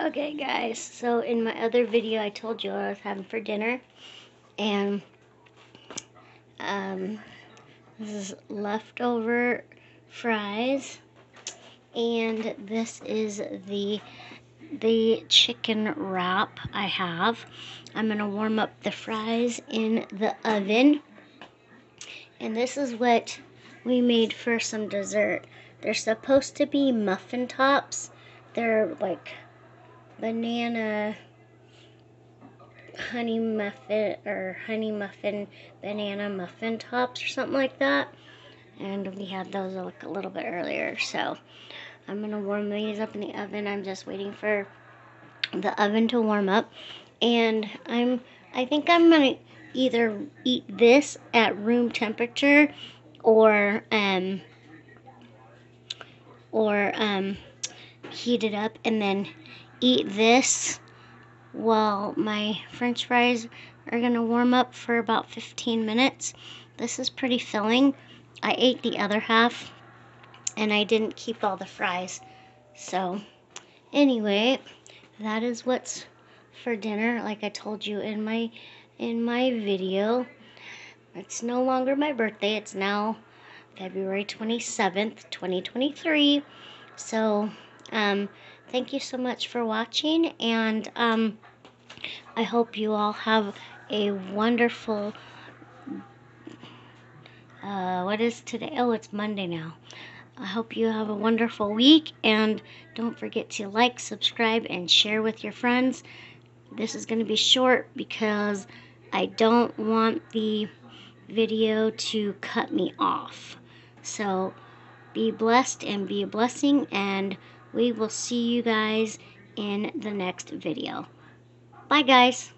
Okay guys, so in my other video I told you what I was having for dinner and um, this is leftover fries and this is the the chicken wrap I have. I'm going to warm up the fries in the oven and this is what we made for some dessert. They're supposed to be muffin tops. They're like banana honey muffin or honey muffin banana muffin tops or something like that. And we had those a little bit earlier. So I'm to warm these up in the oven. I'm just waiting for the oven to warm up. And I'm I think I'm to either eat this at room temperature or um or um heat it up and then eat this while my french fries are going to warm up for about 15 minutes. This is pretty filling. I ate the other half and I didn't keep all the fries. So anyway, that is what's for dinner like I told you in my in my video. It's no longer my birthday. It's now February 27th, 2023. So, um, thank you so much for watching, and um, I hope you all have a wonderful. Uh, what is today? Oh, it's Monday now. I hope you have a wonderful week, and don't forget to like, subscribe, and share with your friends. This is going to be short because I don't want the video to cut me off. So be blessed and be a blessing, and we will see you guys in the next video. Bye, guys.